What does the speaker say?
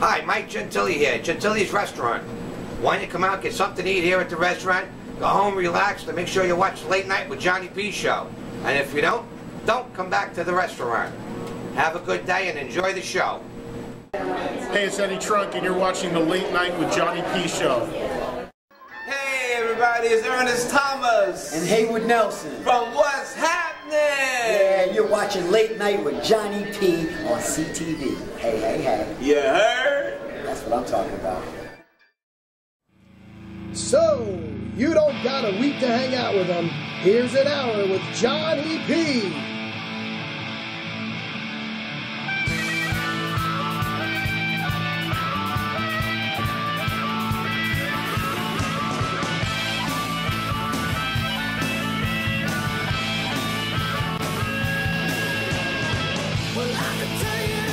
Hi, Mike Gentile here, Gentile's Restaurant. Why don't you come out, get something to eat here at the restaurant, go home, relax, and make sure you watch Late Night with Johnny P show. And if you don't, don't come back to the restaurant. Have a good day and enjoy the show. Hey, it's Eddie Trunk, and you're watching the Late Night with Johnny P show. Hey everybody, it's Ernest Thomas and Haywood Nelson from What's Happening? Yeah, you're watching Late Night with Johnny P on CTV. Hey, hey, hey. You heard? That's what I'm talking about. So, you don't got a week to hang out with them. Here's an hour with Johnny P. I can tell you